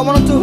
I wanna do